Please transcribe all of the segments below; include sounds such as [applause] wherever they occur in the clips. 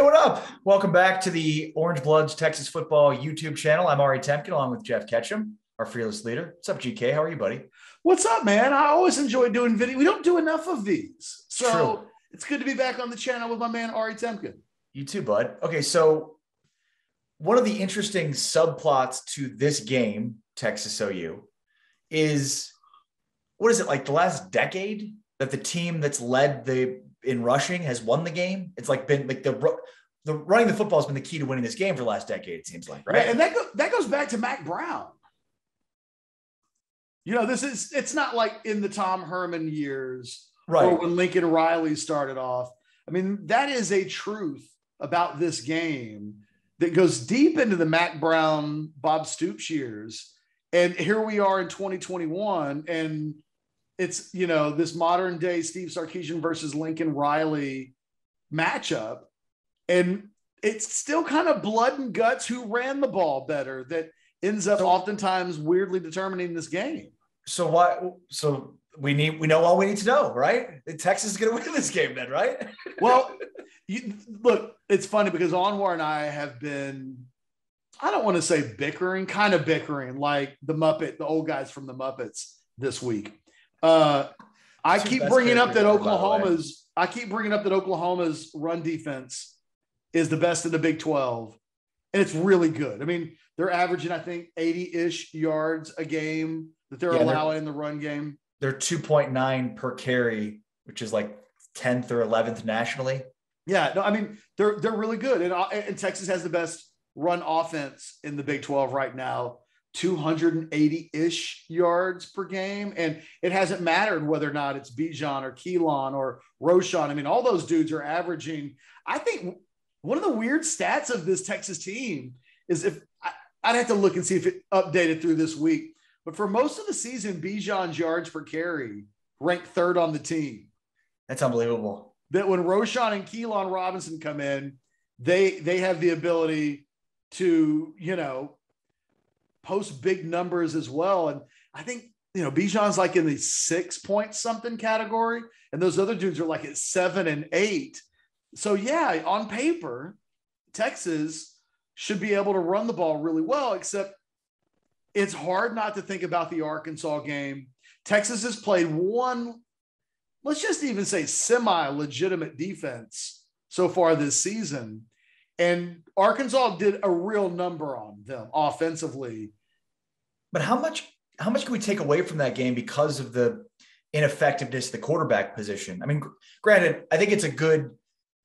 Hey, what up? Welcome back to the Orange Bloods Texas Football YouTube channel. I'm Ari Temkin along with Geoff Ketchum, our fearless leader. What's up, GK? How are you, buddy? What's up, man? I always enjoy doing video. We don't do enough of these. So True. it's good to be back on the channel with my man Ari Temkin. You too, bud. Okay, so one of the interesting subplots to this game, Texas OU, is what is it like the last decade that the team that's led the in rushing has won the game? It's like been like the the running the football has been the key to winning this game for the last decade. It seems like, right? And that go, that goes back to Mack Brown. You know, this is it's not like in the Tom Herman years right. or when Lincoln Riley started off. I mean, that is a truth about this game that goes deep into the Mack Brown, Bob Stoops years. And here we are in 2021, and it's you know this modern day Steve Sarkisian versus Lincoln Riley matchup, and it's still kind of blood and guts who ran the ball better that ends up So- oftentimes weirdly determining this game. So why? So we need we know all we need to know, right? Texas is going to win this game, then, right? [laughs] Well, you, look, it's funny because Anwar and I have been, I don't want to say bickering, kind of bickering, like the Muppet, the old guys from the Muppets this week. Uh, I keep bringing up that character ever, by the way. Oklahoma's, I keep bringing up that Oklahoma's run defense is the best in the Big 12. And it's really good. I mean, they're averaging, I think, 80 ish yards a game that they're Yeah, they're- allowing in the run game. They're two point nine per carry, which is like tenth or eleventh nationally. Yeah, no, I mean they're they're really good, and uh, and Texas has the best run offense in the Big Twelve right now, two hundred and eighty ish yards per game, and it hasn't mattered whether or not it's Bijan or Keilan or Roschon. I mean, all those dudes are averaging. I think one of the weird stats of this Texas team is if I'd have to look and see if it updated through this week, but for most of the season, Bijan's yards per carry ranked third on the team That's unbelievable. that when Roschon and Keilan Robinson come in, they they have the ability to you know post big numbers as well. And I think you know Bijan's like in the six point something category, and those other dudes are like at seven and eight. So yeah, on paper, Texas should be able to run the ball really well, except it's hard not to think about the Arkansas game. Texas has played one let's just even say semi legitimate defense so far this season. And Arkansas did a real number on them offensively. But how much how much can we take away from that game because of the ineffectiveness of the quarterback position? I mean, granted, I think it's a good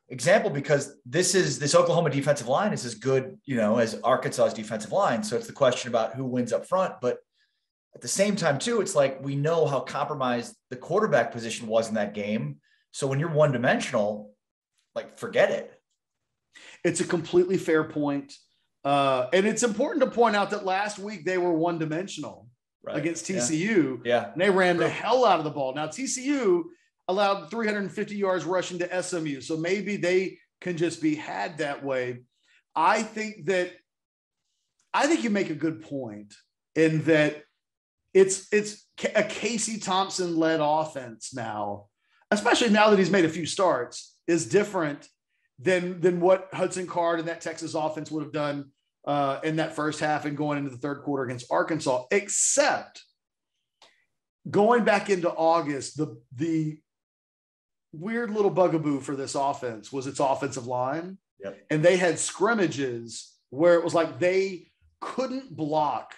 example because this is this Oklahoma defensive line is as good, you know, as Arkansas's defensive line. So it's the question about who wins up front. But at the same time, too, it's like we know how compromised the quarterback position was in that game. So when you're one dimensional, like forget it. It's a completely fair point. Uh, and it's important to point out that last week they were one dimensional Right. against TCU. Yeah. And they ran the hell out of the ball. Now, TCU allowed 350 yards rushing to SMU. So maybe they can just be had that way. I think that I think you make a good point in that it's it's a Casey Thompson led offense now, especially now that he's made a few starts, is different than than what Hudson Card and that Texas offense would have done uh, in that first half and going into the third quarter against Arkansas, except going back into August, the the weird little bugaboo for this offense was its offensive line. Yep. And they had scrimmages where it was like they couldn't block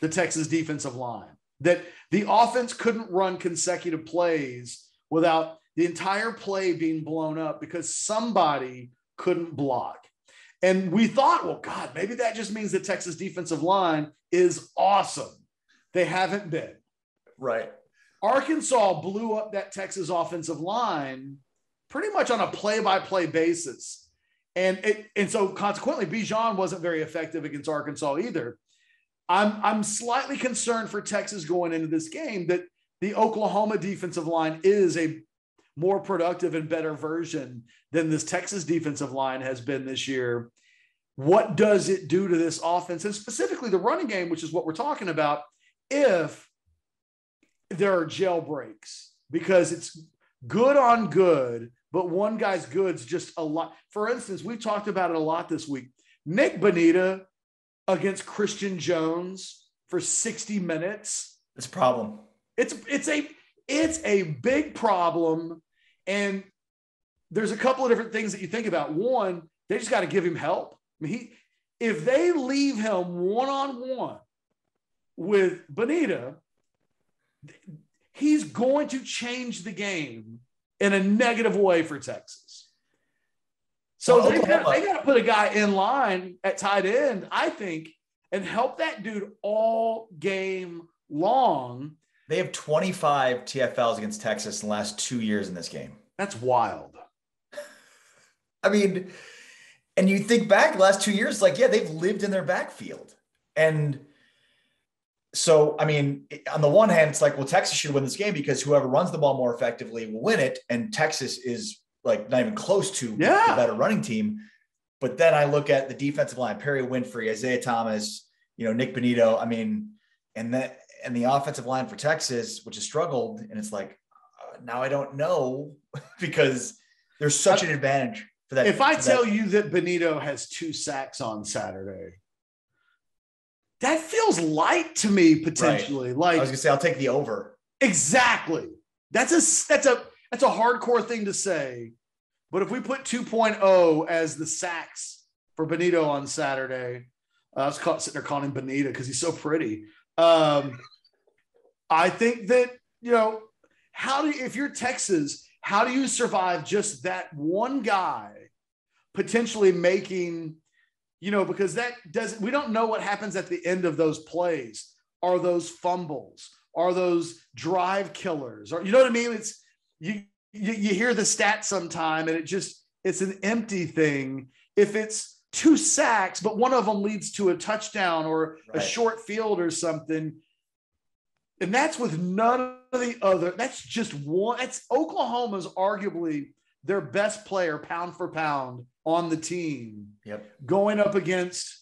the Texas defensive line. That the offense couldn't run consecutive plays without the entire play being blown up because somebody couldn't block. And we thought, well, God, maybe that just means the Texas defensive line is awesome. They haven't been. Right. Arkansas blew up that Texas offensive line pretty much on a play-by-play basis. And it, and so consequently, Bijan wasn't very effective against Arkansas either. I'm I'm slightly concerned for Texas going into this game that the Oklahoma defensive line is a more productive and better version than this Texas defensive line has been this year. What does it do to this offense and specifically the running game, which is what we're talking about, if there are jailbreaks? Because it's good on good but one guy's good's just a lot. For instance, we've talked about it a lot this week. Nick Bonitto against Christian Jones for 60 minutes. It's a problem. It's it's a it's a big problem. And there's a couple of different things that you think about. One, they just got to give him help. I mean, he if they leave him one-on-one with Bonitto, he's going to change the game in a negative way for Texas. So well, they, got, they got to put a guy in line at tight end, I think, and help that dude all game long. They have 25 TFLs against Texas in the last two years in this game. That's wild. I mean, and you think back the last two years, like, yeah, they've lived in their backfield. And so, I mean, on the one hand, it's like, well, Texas should win this game because whoever runs the ball more effectively will win it. And Texas is like not even close to yeah. a better running team. But then I look at the defensive line, Perrion Winfrey, Isaiah Thomas, you know, Nick Bonitto. I mean, and that and the offensive line for Texas, which has struggled, and it's like uh, now I don't know [laughs] because there's such an advantage for that. If I tell that. you that Bonitto has two sacks on Saturday, that feels light to me potentially. Right. Like I was gonna say, I'll take the over. Exactly. That's a that's a that's a hardcore thing to say. But if we put 2.0 as the sacks for Bonitto on Saturday, uh, I was caught sitting there calling him Bonita because he's so pretty. Um, I think that, you know, how do you, if you're Texas, how do you survive just that one guy potentially making, you know, because that doesn't, we don't know what happens at the end of those plays. Are those fumbles? Are those drive killers? Or, you know what I mean? It's, you, you, you hear the stat sometime and it just it's an empty thing if it's two sacks but one of them leads to a touchdown or right. a short field or something and that's with none of the other that's just one that's oklahoma's arguably their best player pound for pound on the team yep going up against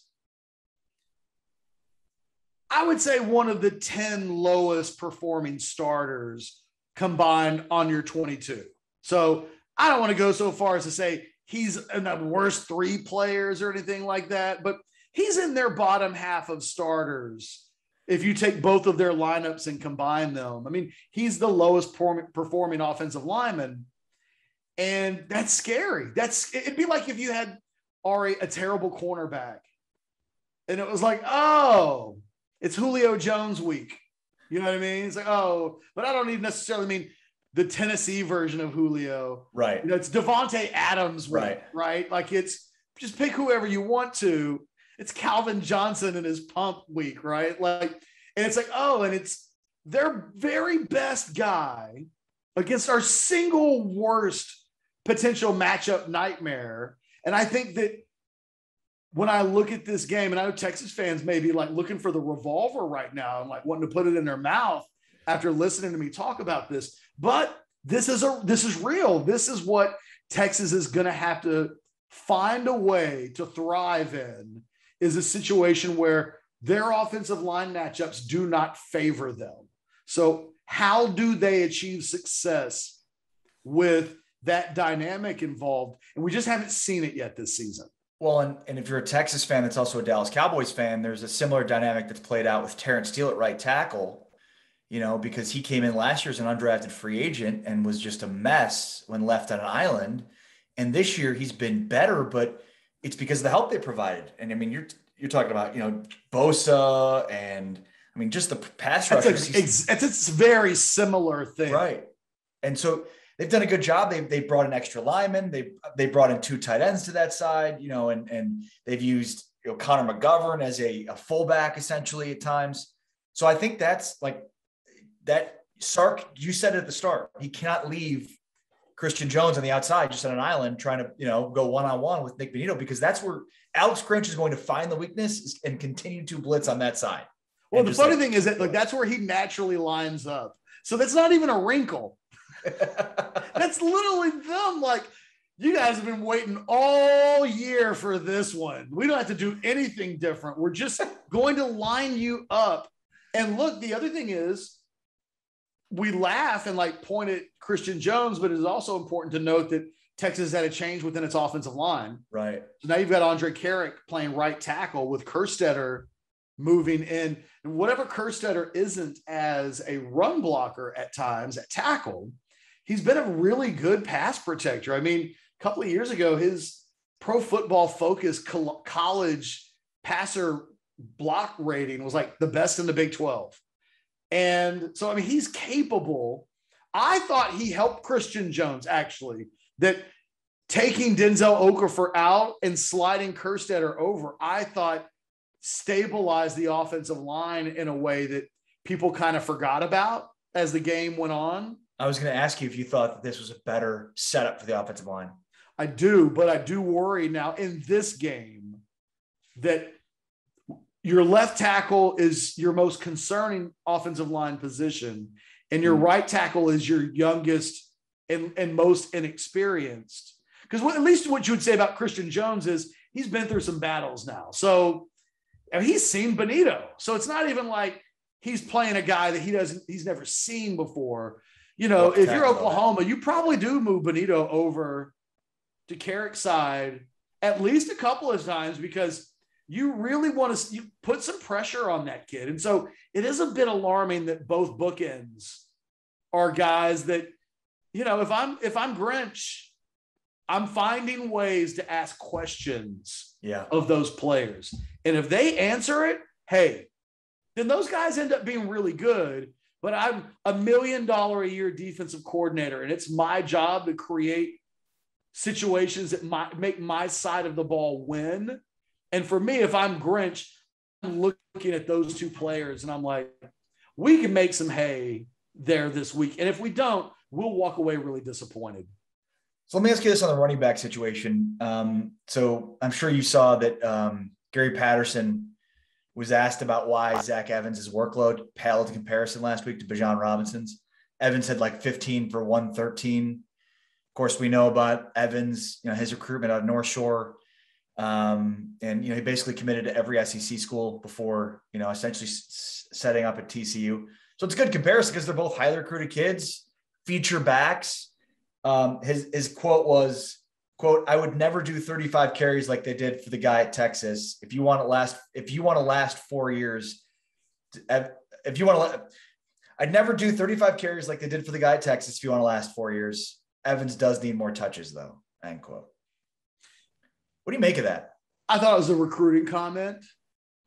I would say one of the 10 lowest performing starters combined on your 22. So I don't want to go so far as to say he's in the worst three players or anything like that, but he's in their bottom half of starters. If you take both of their lineups and combine them, I mean, he's the lowest performing offensive lineman. And that's scary. That's it'd be like if you had Ari, a terrible cornerback, and it was like, oh, it's Julio Jones week. You know what I mean? It's like, oh, but I don't even necessarily mean the Tennessee version of Julio. Right. You know, it's Davante Adams, week, right? Right. Like it's just pick whoever you want to. It's Calvin Johnson and his pump week, right? Like, and it's like, oh, and it's their very best guy against our single worst potential matchup nightmare. And I think that when I look at this game, and I know Texas fans may be like looking for the revolver right now and like wanting to put it in their mouth after listening to me talk about this, but this is a this is real. This is what Texas is going to have to find a way to thrive in is a situation where their offensive line matchups do not favor them. So how do they achieve success with that dynamic involved? And we just haven't seen it yet this season. Well, and, and if you're a Texas fan that's also a Dallas Cowboys fan, there's a similar dynamic that's played out with Terence Steele at right tackle, you know, because he came in last year as an undrafted free agent and was just a mess when left on an island. And this year he's been better, but it's because of the help they provided. And I mean, you're you're talking about, you know, Bosa and I mean, just the pass rush. It's, it's, it's a very similar thing. Right. And so they've done a good job. They they brought an extra lineman. They they brought in two tight ends to that side, you know, and and they've used you know Connor McGovern as a, a fullback essentially at times. So I think that's like that. Sark, you said it at the start. He cannot leave Christian Jones on the outside, just on an island, trying to you know go one on one with Nick Bonitto because that's where Alex Grinch is going to find the weakness and continue to blitz on that side. Well, the funny like, thing is that like that's where he naturally lines up. So that's not even a wrinkle. [laughs] That's literally them. Like, you guys have been waiting all year for this one. We don't have to do anything different. We're just [laughs] going to line you up. And look, the other thing is, we laugh and like point at Christian Jones, but it is also important to note that Texas had a change within its offensive line. Right. So now you've got Andrej Karic playing right tackle with Kerstetter moving in. And whatever Kerstetter isn't as a run blocker at times at tackle, he's been a really good pass protector. I mean, a couple of years ago, his pro football focus college passer block rating was like the best in the Big 12. And so, I mean, he's capable. I thought he helped Christian Jones actually, that taking Denzel Okafor out and sliding Kerstetter over, I thought stabilized the offensive line in a way that people kind of forgot about as the game went on. I was going to ask you if you thought that this was a better setup for the offensive line. I do, but I do worry now in this game that your left tackle is your most concerning offensive line position, and your mm-hmm. right tackle is your youngest and, and most inexperienced. Because at least what you would say about Christian Jones is he's been through some battles now. So and he's seen Bonitto. So it's not even like he's playing a guy that he doesn't, he's never seen before. You know, if you're Oklahoma, you probably do move Bonitto over to Karic's side at least a couple of times because you really want to you put some pressure on that kid. And so it is a bit alarming that both bookends are guys that, you know, if I'm if I'm Grinch, I'm finding ways to ask questions yeah. of those players. And if they answer it, hey, then those guys end up being really good. But I'm a million dollar a year defensive coordinator, and it's my job to create situations that might make my side of the ball win. And for me, if I'm Grinch, I'm looking at those two players and I'm like, we can make some hay there this week. And if we don't, we'll walk away really disappointed. So let me ask you this on the running back situation. Um, so I'm sure you saw that um, Gary Patterson was asked about why Zach Evans' workload paled in comparison last week to Bijan Robinson's. Evans had like 15 for 113. Of course, we know about Evans, you know, his recruitment out of North Shore. Um, and, you know, he basically committed to every SEC school before, you know, essentially s- setting up at TCU. So it's a good comparison because they're both highly recruited kids, feature backs um, his his quote was quote I would never do 35 carries like they did for the guy at Texas. If you want to last if you want to last four years, if you want to, I'd never do 35 carries like they did for the guy at Texas. If you want to last four years, Evans does need more touches though. End quote. What do you make of that? I thought it was a recruiting comment.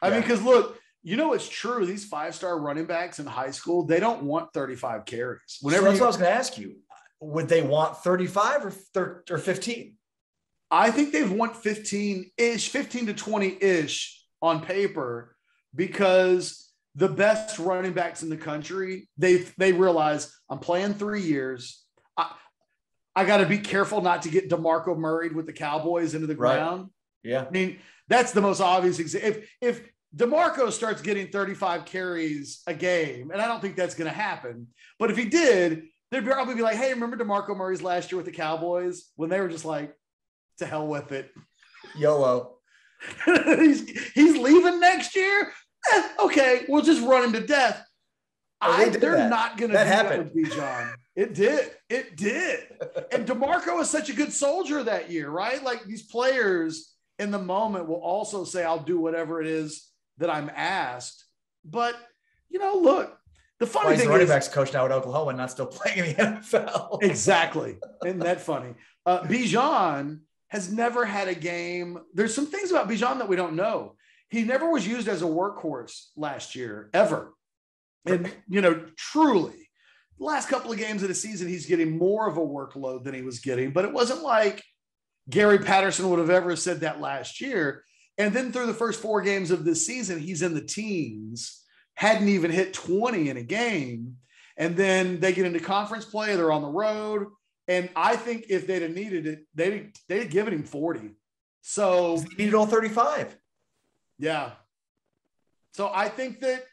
I yeah. mean, because look, you know it's true. These five star running backs in high school, they don't want 35 carries. Whenever so that's you, what I was going to ask you would they want 35 or, or 15? I think they've want 15 ish, 15 to 20 ish on paper because the best running backs in the country, they they realize I'm playing three years. I, got to be careful not to get DeMarco Murray with the Cowboys into the ground. Right. Yeah. I mean, that's the most obvious example. If, if DeMarco starts getting 35 carries a game, and I don't think that's going to happen, but if he did, they'd probably be like, hey, remember DeMarco Murray's last year with the Cowboys when they were just like, to hell with it. YOLO. [laughs] he's, he's leaving next year. Eh, okay, we'll just run him to death. Oh, I, they're that. not going to do happened. that with Bijan. It did. It did. and DeMarco is such a good soldier that year, right? Like these players in the moment will also say, I'll do whatever it is that I'm asked. But, you know, look, the funny thing is, running backs coach now at Oklahoma and not still playing in the NFL. [laughs] exactly. Isn't that funny? Uh, Bijan has never had a game. There's some things about Bijan that we don't know. He never was used as a workhorse last year, ever. And, you know, truly, the last couple of games of the season, he's getting more of a workload than he was getting, but it wasn't like Gary Patterson would have ever said that last year. And then through the first four games of this season, he's in the teens hadn't even hit 20 in a game. And then they get into conference play, they're on the road. And I think if they'd have needed it, they'd, they'd have given him 40. So he needed all 35. Yeah. So I think that,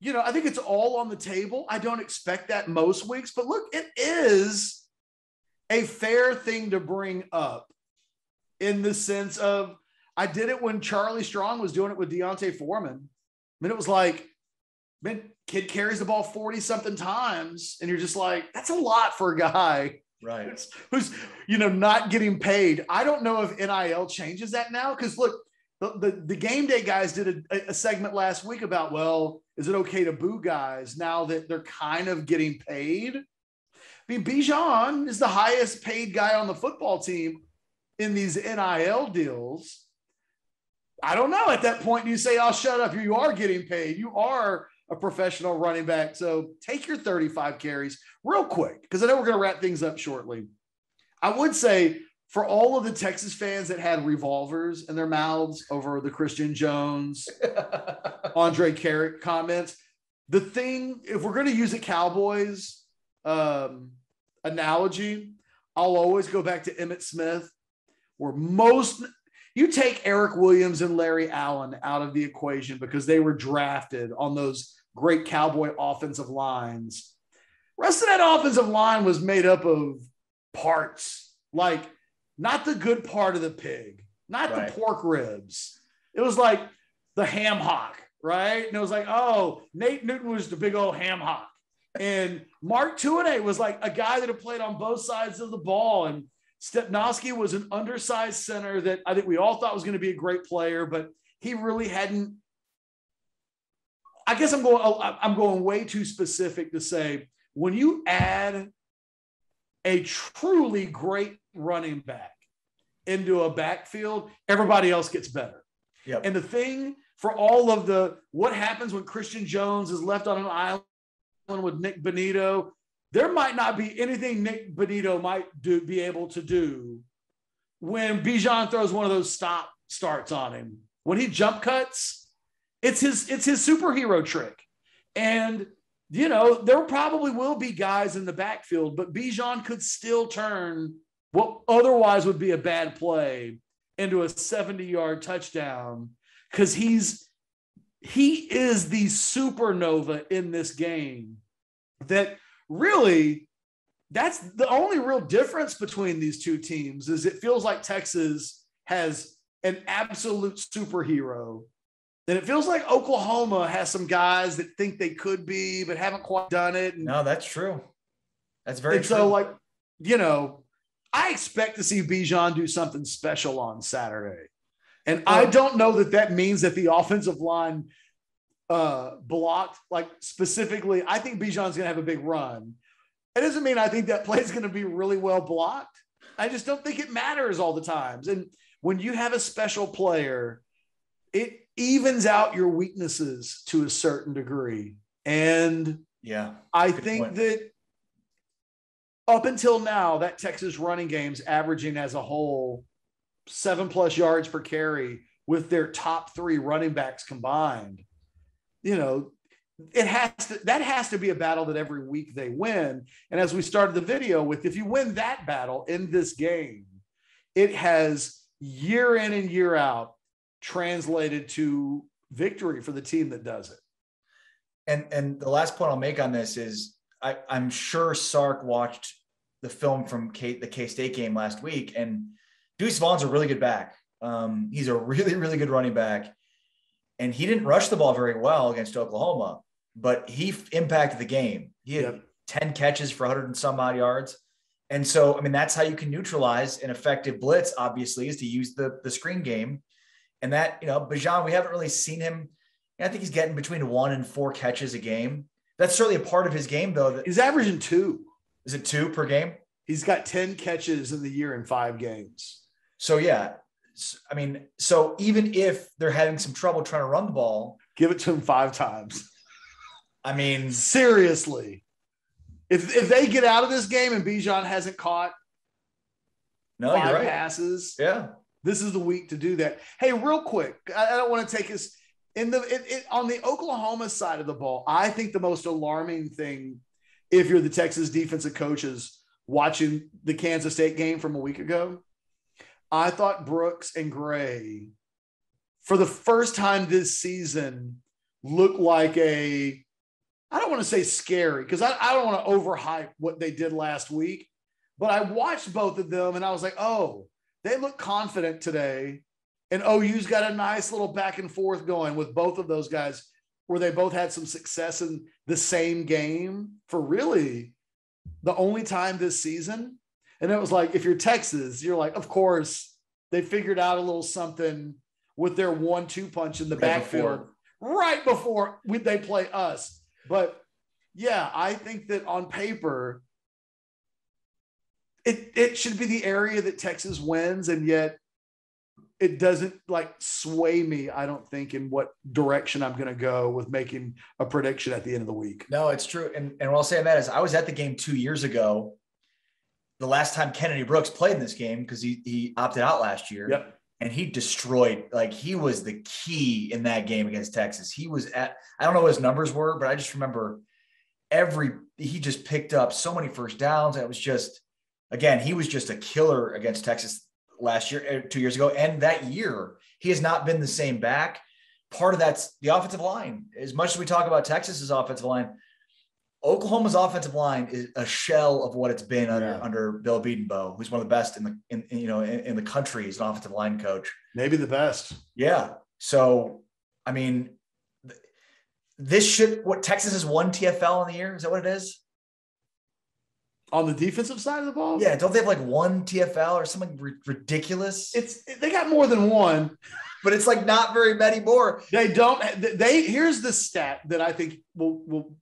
you know, I think it's all on the table. I don't expect that most weeks, but look, it is a fair thing to bring up in the sense of I did it when Charlie Strong was doing it with D'Onta Foreman. I mean, it was like, man, kid carries the ball 40 something times, and you're just like, that's a lot for a guy right who's, who's you know not getting paid. I don't know if NIL changes that now because look, the, the, the game day guys did a, a segment last week about well, is it okay to boo guys now that they're kind of getting paid? I mean, Bijan is the highest paid guy on the football team in these NIL deals. I don't know. At that point, you say, oh, shut up"? You are getting paid. You are a professional running back. So take your 35 carries real quick because I know we're going to wrap things up shortly. I would say for all of the Texas fans that had revolvers in their mouths over the Christian Jones, [laughs] Andrej Karic comments, the thing, if we're going to use a Cowboys um, analogy, I'll always go back to Emmitt Smith, where most you take Erik Williams and Larry Allen out of the equation because they were drafted on those great Cowboy offensive lines. Rest of that offensive line was made up of parts, like not the good part of the pig, not right. the pork ribs. It was like the ham hock, right? And it was like, oh, Nate Newton was the big old ham hock. And Mark Tuinei was like a guy that had played on both sides of the ball. And Stepnoski was an undersized center that I think we all thought was going to be a great player, but he really hadn't I guess I'm going oh, I'm going way too specific to say when you add a truly great running back into a backfield, everybody else gets better. Yep. And the thing for all of the what happens when Christian Jones is left on an island with Nick Bonitto, there might not be anything Nick Bonitto might do be able to do when Bijan throws one of those stop starts on him. When he jump cuts, it's his it's his superhero trick. And you know, there probably will be guys in the backfield, but Bijan could still turn what otherwise would be a bad play into a 70 yard touchdown because he's he is the supernova in this game that really that's the only real difference between these two teams is it feels like texas has an absolute superhero and it feels like Oklahoma has some guys that think they could be, but haven't quite done it. And, no, that's true. That's very and true. So, like, you know, I expect to see Bijan do something special on Saturday. And I don't know that that means that the offensive line uh, blocked, like specifically, I think Bijan's going to have a big run. It doesn't mean I think that play is going to be really well blocked. I just don't think it matters all the times. And when you have a special player, it evens out your weaknesses to a certain degree. And yeah, I think point. that up until now, that Texas running game's averaging as a whole seven plus yards per carry with their top three running backs combined. You know, it has to that has to be a battle that every week they win. And as we started the video with, if you win that battle in this game, it has year in and year out translated to victory for the team that does it. And and the last point I'll make on this is I, I'm sure Sark watched the film from K, the K State game last week, and Deuce Vaughn's a really good back. Um, he's a [laughs] really really good running back, and he didn't rush the ball very well against Oklahoma, but he f- impacted the game. He had yep. ten catches for 100 and some odd yards. And so, I mean, that's how you can neutralize an effective blitz, obviously, is to use the, the screen game and that, you know, Bijan, we haven't really seen him. I think he's getting between one and four catches a game. That's certainly a part of his game, though. That, he's averaging two. Is it two per game? He's got 10 catches in the year in five games. So, yeah. I mean, so even if they're having some trouble trying to run the ball, give it to him five times. I mean, seriously. If, if they get out of this game and Bijan hasn't caught no, five right. passes, yeah, this is the week to do that. Hey, real quick, I, I don't want to take us in the it, it, on the Oklahoma side of the ball. I think the most alarming thing, if you're the Texas defensive coaches watching the Kansas State game from a week ago, I thought Brooks and Gray, for the first time this season, looked like a I don't want to say scary because I, I don't want to overhype what they did last week, but I watched both of them and I was like, oh, they look confident today. And OU's got a nice little back and forth going with both of those guys. Where they both had some success in the same game for really the only time this season. And it was like, if you're Texas, you're like, of course, they figured out a little something with their one two punch in the right backfield before. right before we, they play us. But yeah, I think that on paper, it, it should be the area that Texas wins. And yet it doesn't like sway me, I don't think, in what direction I'm going to go with making a prediction at the end of the week. No, it's true. And, and what I'll say on that is I was at the game two years ago, the last time Kennedy Brooks played in this game because he, he opted out last year. Yep. And he destroyed, like, he was the key in that game against Texas. He was at, I don't know what his numbers were, but I just remember every, he just picked up so many first downs. And it was just, again, he was just a killer against Texas last year, er, two years ago, and that year he has not been the same back. Part of that's the offensive line. As much as we talk about Texas's offensive line, Oklahoma's offensive line is a shell of what it's been under yeah. under Bill Bedenbaugh, who's one of the best in the in, you know in, in the country as an offensive line coach. Maybe the best. Yeah. So, I mean, this should what Texas has won TFL in the year. Is that what it is? On the defensive side of the ball. Yeah, don't they have like one TFL or something r- ridiculous? It's they got more than one, but it's like not very many more. They don't. They here's the stat that I think will will.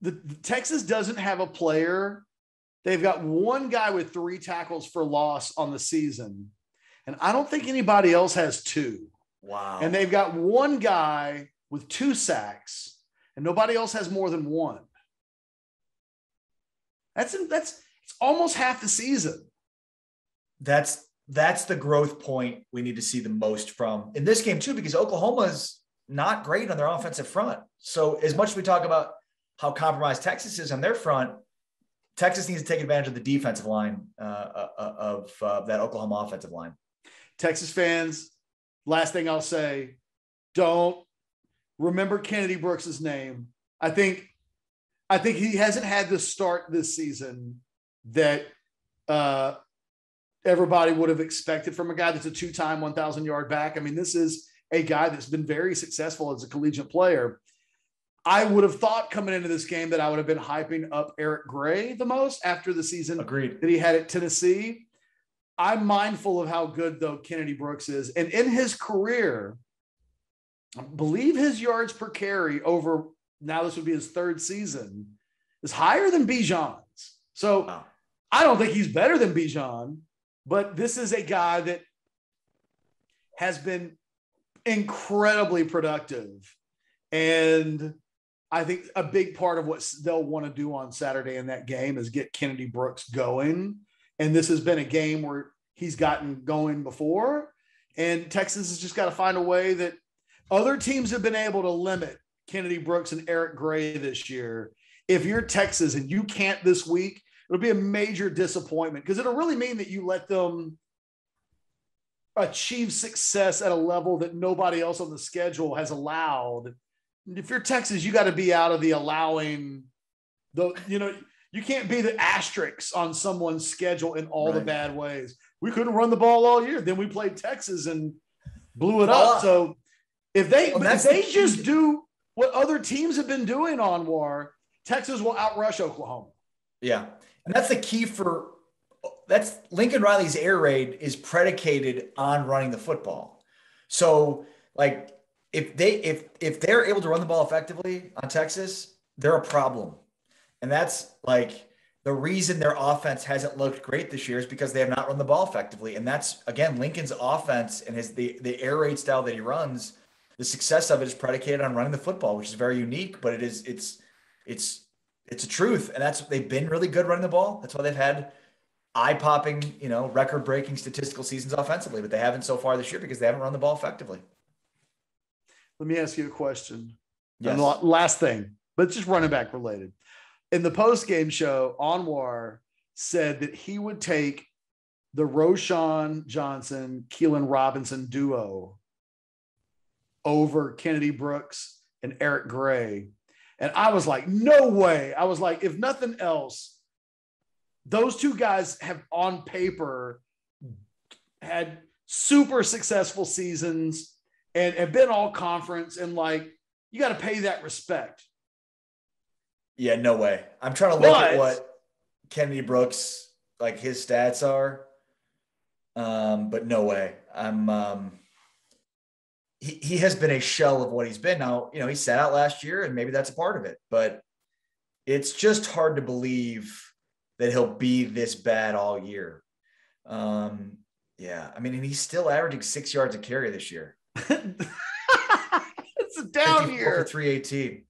The, the Texas doesn't have a player. They've got one guy with three tackles for loss on the season, and I don't think anybody else has two. Wow. And they've got one guy with two sacks, and nobody else has more than one. That's that's it's almost half the season. That's that's the growth point we need to see the most from in this game too, because Oklahoma's not great on their offensive front. So as much as we talk about how compromised Texas is on their front, Texas needs to take advantage of the defensive line uh, uh, uh of uh, that Oklahoma offensive line. Texas fans, last thing I'll say, don't remember Kennedy Brooks's name. I think I think he hasn't had the start this season that uh, everybody would have expected from a guy that's a two-time 1,000 yard back. I mean, this is a guy that's been very successful as a collegiate player. I would have thought coming into this game that I would have been hyping up Eric Gray the most after the season Agreed. that he had at Tennessee. I'm mindful of how good though Kennedy Brooks is, and in his career, I believe his yards per carry over now this would be his third season, is higher than Bijan's. So wow. I don't think he's better than Bijan, but this is a guy that has been incredibly productive. And I think a big part of what they'll want to do on Saturday in that game is get Kennedy Brooks going. And this has been a game where he's gotten going before. And Texas has just got to find a way that other teams have been able to limit Kennedy Brooks and Eric Gray this year. If you're Texas and you can't this week, it'll be a major disappointment because it'll really mean that you let them achieve success at a level that nobody else on the schedule has allowed. If you're Texas, you got to be out of the allowing the, you know, you can't be the asterisks on someone's schedule in all right. the bad ways. We couldn't run the ball all year. Then we played Texas and blew it up. So if they well, if they the just do what other teams have been doing on war, Texas will outrush Oklahoma. Yeah. And that's the key for that's Lincoln Riley's air raid is predicated on running the football. So like if they if if they're able to run the ball effectively on Texas, they're a problem. And that's like the reason their offense hasn't looked great this year is because they have not run the ball effectively. And that's again Lincoln's offense and his the the air raid style that he runs the success of it is predicated on running the football, which is very unique, but it is it's it's it's a truth. And that's they've been really good running the ball. That's why they've had eye-popping, you know, record-breaking statistical seasons offensively, but they haven't so far this year because they haven't run the ball effectively. Let me ask you a question. Yes. And last thing, but just running back related. In the post-game show, Anwar said that he would take the Roschon Johnson, Keilan Robinson duo over Kennedy Brooks and Eric Gray. And I was like, no way. I was like, if nothing else, those two guys have on paper had super successful seasons and have been all conference and like you got to pay that respect. Yeah, no way. I'm trying to look but, at what Kennedy Brooks like his stats are. Um, but no way. I'm um he, he has been a shell of what he's been. Now, you know, he sat out last year and maybe that's a part of it, but it's just hard to believe that he'll be this bad all year. Um, yeah, I mean, and he's still averaging six yards a carry this year. [laughs] it's a down year. 318.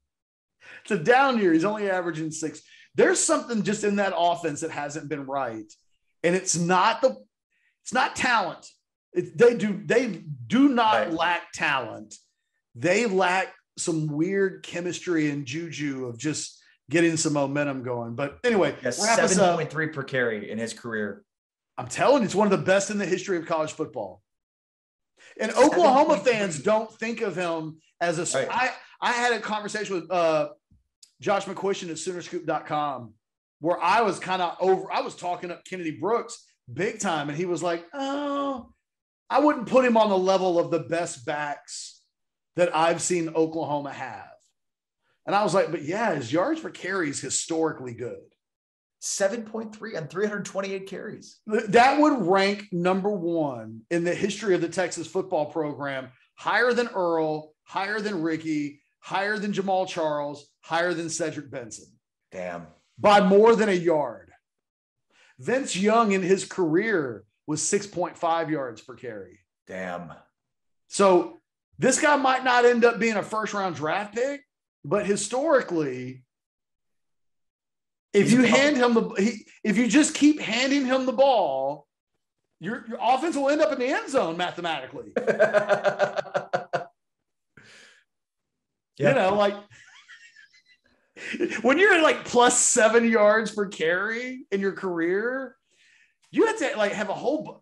It's a down year. He's only averaging six. There's something just in that offense that hasn't been right. And it's not the it's not talent. It, they do they do not right. lack talent. They lack some weird chemistry and juju of just getting some momentum going. But anyway, yeah, seven point three per carry in his career. I'm telling you, it's one of the best in the history of college football. And Oklahoma fans don't think of him as a. Right. I I had a conversation with uh, Josh McCuistion at Soonerscoop.com where I was kind of over. I was talking up Kennedy Brooks big time, and he was like, "Oh, I wouldn't put him on the level of the best backs that I've seen Oklahoma have." And I was like, "But yeah, his yards per carry is historically good." 7.3 on 328 carries. That would rank number one in the history of the Texas football program, higher than Earl, higher than Ricky, higher than Jamaal Charles, higher than Cedric Benson. Damn. By more than a yard. Vince Young in his career was 6.5 yards per carry. Damn. So this guy might not end up being a first round draft pick, but historically, if you hand him the he, if you just keep handing him the ball, your your offense will end up in the end zone mathematically. [laughs] You know, like when you're at like plus seven yards per carry in your career, you have to like have a whole.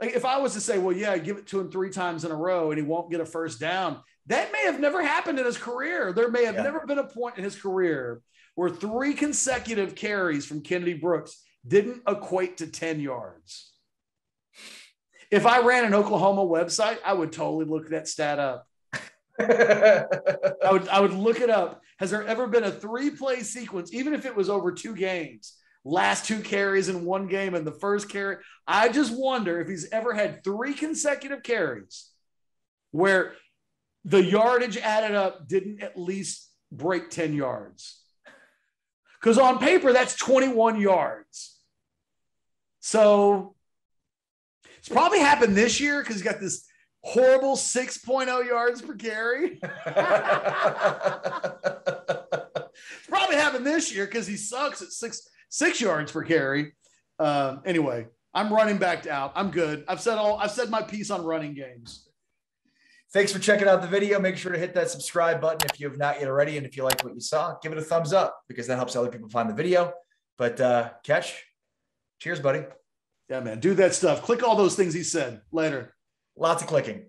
Like if I was to say, well, yeah, give it to him three times in a row and he won't get a first down, that may have never happened in his career. There may have yeah. never been a point in his career where three consecutive carries from Kennedy Brooks didn't equate to 10 yards. If I ran an Oklahoma website, I would totally look that stat up. [laughs] I would I would look it up. Has there ever been a three play sequence, even if it was over two games, last two carries in one game and the first carry? I just wonder if he's ever had three consecutive carries where the yardage added up didn't at least break 10 yards. Because on paper, that's 21 yards. So it's probably happened this year because he's got this horrible 6.0 yards per carry. [laughs] it's probably happened this year because he sucks at six six yards per carry. Um, anyway, I'm running back out. I'm good. I've said all. I've said my piece on running games. Thanks for checking out the video. Make sure to hit that subscribe button if you have not yet already. And if you liked what you saw, give it a thumbs up because that helps other people find the video. But uh, catch, cheers, buddy. Yeah, man. Do that stuff. Click all those things he said later. Lots of clicking.